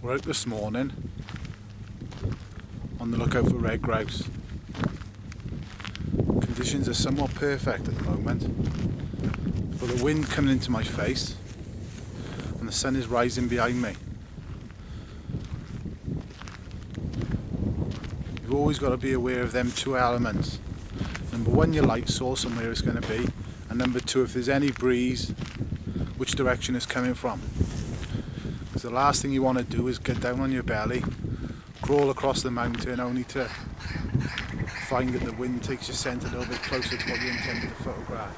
We're out this morning on the lookout for red grouse. Conditions are somewhat perfect at the moment, but the wind coming into my face and the sun is rising behind me. You've always got to be aware of them two elements. Number one, your light source and where it's going to be, and number two, if there's any breeze, which direction it's coming from. Because the last thing you want to do is get down on your belly, crawl across the mountain only to find that the wind takes your scent a little bit closer to what you intended to photograph.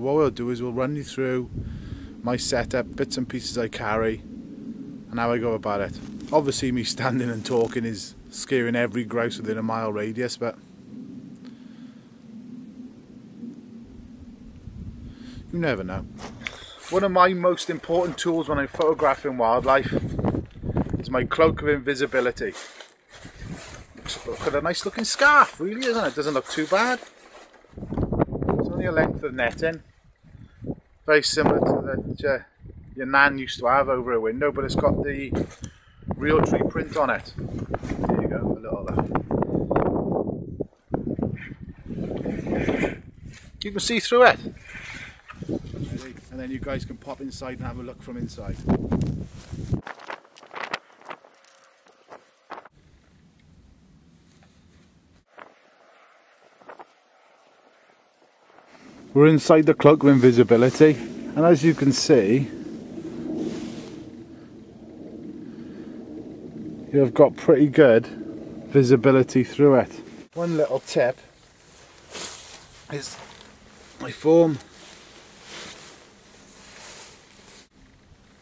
What we'll do is we'll run you through my setup, bits and pieces I carry and how I go about it. Obviously me standing and talking is scaring every grouse within a mile radius but you never know. One of my most important tools when I'm photographing wildlife is my cloak of invisibility. Look at a nice looking scarf really isn't it? Doesn't look too bad. It's only a length of netting very similar to that uh, your nan used to have over a window, but it's got the Realtree print on it. There you go, a little there. You can see through it. And then you guys can pop inside and have a look from inside. We're inside the cloak of invisibility and as you can see you've got pretty good visibility through it. One little tip is I form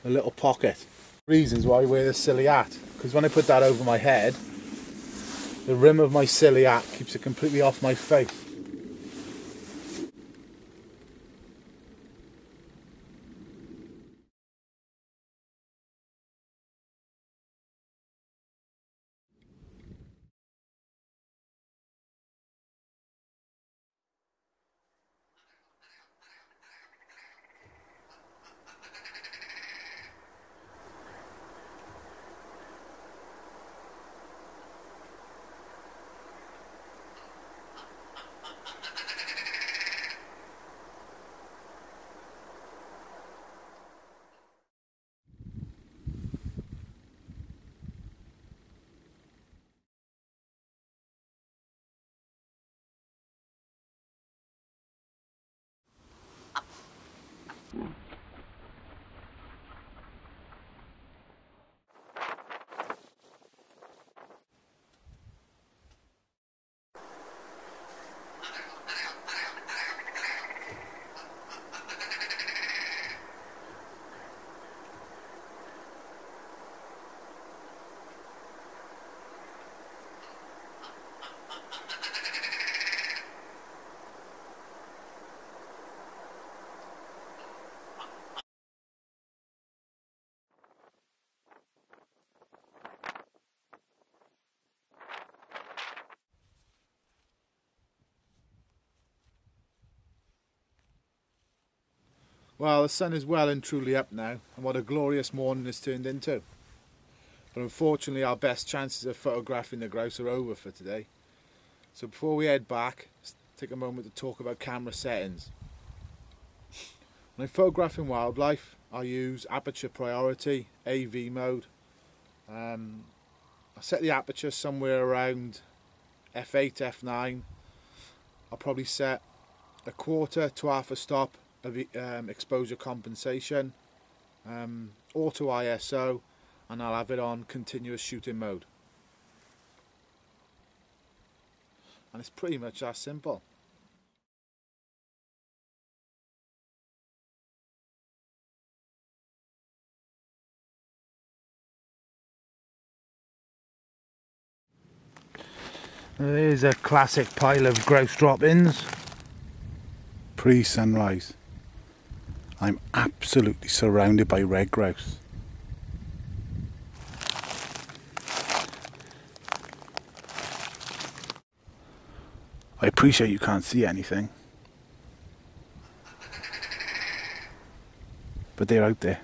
a little pocket. Reasons why I wear the silly hat because when I put that over my head the rim of my silly hat keeps it completely off my face. Yeah. Well, the sun is well and truly up now, and what a glorious morning it's turned into. But unfortunately, our best chances of photographing the grouse are over for today. So before we head back, let's take a moment to talk about camera settings. When I'm photographing wildlife, I use aperture priority, AV mode. Um, I set the aperture somewhere around f8, f9. I'll probably set a quarter to half a stop of um, exposure compensation, um, auto ISO, and I'll have it on continuous shooting mode. And it's pretty much that simple. There's a classic pile of grouse drop-ins pre-sunrise. I'm absolutely surrounded by red grouse. I appreciate you can't see anything. But they're out there.